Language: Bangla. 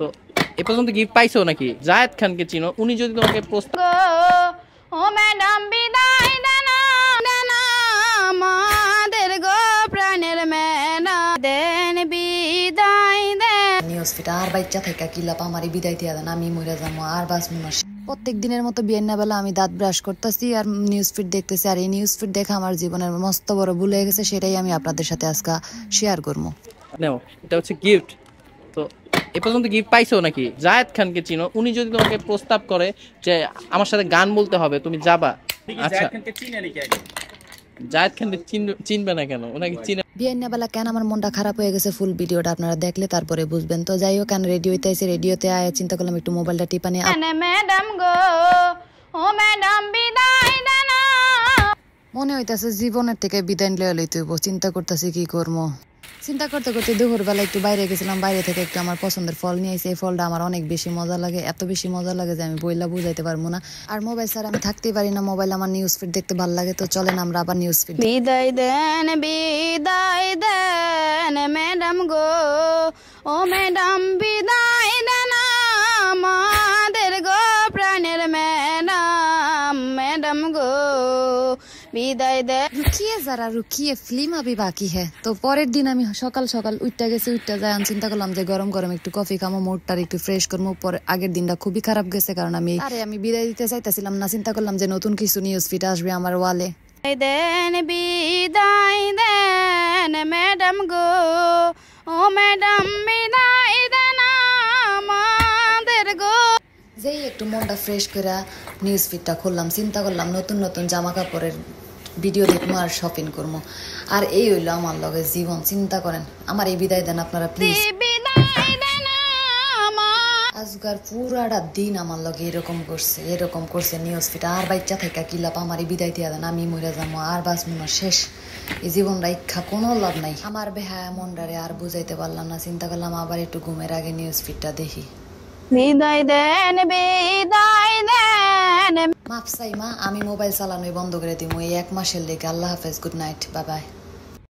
তো এ পর্যন্ত গিফট পাইছো নাকি? জায়েদ খানকে চিনো উনি যদি তোমাকে প্রস্তাব গো ও ম্যাডাম বিদায় দেনা দেনা আমাদের গো প্রাণের ম্যাডা দেন বিদায় দেন নিউজ ফিট আর বাচ্চা থেকে কিলাপ আমারই বিদায় দিয়া দেন আমি মরে যাব আর বাস মুনাস প্রত্যেক দিনের মতো বিয়ের বেলা আমি দাঁত ব্রাশ করতেছি আর নিউজ ফিড দেখতেছি আর এই নিউজ ফিড দেখে আমার জীবনের মস্ত বড় ভুল হয়ে গেছে সেটাই আমি আপনাদের সাথে আজকে শেয়ার করব নেও এটা হচ্ছে গিফট এ পর্যন্ত গিফট পাইছো নাকি? জায়েদ খানকে চিনো। উনি যদি তোমাকে প্রস্তাব করে যে আমার সাথে গান বলতে হবে তুমি যাবা। আচ্ছা। জায়েদ খানকে চিনবে না কেন? ওনাকে চিনে কেন আমার মনটা খারাপ হয়ে গেছে? ফুল ভিডিওটা আপনারা দেখলে তারপরে বুঝবেন। তো যাই হোক কেন রেডিওতে এসে রেডিওতে আয় চিন্তা করলাম একটু মোবাইলটা টিপানি ম্যাডাম গো? ও ম্যাডাম বিদায় দেনা মনে হইতাছে জীবনের থেকে বিদায় লয়ে লইতে চিন্তা করতেছি কি করব চিন্তা করতে করতে দুপুর বেলা একটু বাইরে গেছিলাম, বাইরে থেকে একটু আমার পছন্দের ফল নিয়ে এসে এই ফলটা আমার অনেক বেশি মজা লাগে, এত বেশি মজা লাগে যে আমি বইলা বুঝাইতে পারব না। আর মোবাইল ছাড়া আমি থাকতেই পারি না, মোবাইল আমার নিউজ ফিড দেখতে ভালো লাগে। তো চলেন আমরা আবার নিউজ ফিড বিদায় দেন বিদায় দেন ম্যাডাম গো। ও ম্যাডাম বিদায় দেন রুকিয়ে যারা রুকিয়ে ফিল্ম আবি বাকি হ্যাঁ তো পরের দিন আমি সকাল সকাল উঠতে গেছি উঠতে যাই আমি চিন্তা করলাম যে গরম গরম একটু কফি খামো মুডটা একটু ফ্রেশ করব পরে আগের দিনটা খুবই খারাপ গেছে কারণ আমি আরে আমি বিদায় দিতে চাইতেছিলাম না চিন্তা করলাম যে নতুন কিছু নিউজ ফিট আসবে আমার ওয়ালে। দেন বিদায় দেন ম্যাডাম গো। ও ম্যাডাম বিদায় দেন আমাদের গো। যেই একটু মনটা ফ্রেশ করে নিউজ ফিডটা খুললাম চিন্তা করলাম নতুন নতুন জামা কাপড়ের ভিডিও দেখব আর শপিং করব। আর এই হইল আমার লগে জীবন চিন্তা করেন আমার এই বিদায় দেন আপনারা প্লিজ আজকার পুরাটা দিন আমার লগে এরকম করছে এরকম করছে নিউজ ফিট আর বাচ্চা থেকে কি লাভ আমার এই বিদায় দিয়া দেন আমি মরে যাব আর বাস মনে শেষ। এই জীবন রাইখা কোনো লাভ নাই। আমার বেহায়া মনটারে আর বুঝাইতে পারলাম না চিন্তা করলাম আবার একটু ঘুমের আগে নিউজ ফিটটা দেখি। বিদায় দেন বিদায় মাফ আমি মোবাইল চালানোই বন্ধ করে এই এক মাসের লেগে। আল্লাহ হাফেজ, গুড নাইট বাই বাই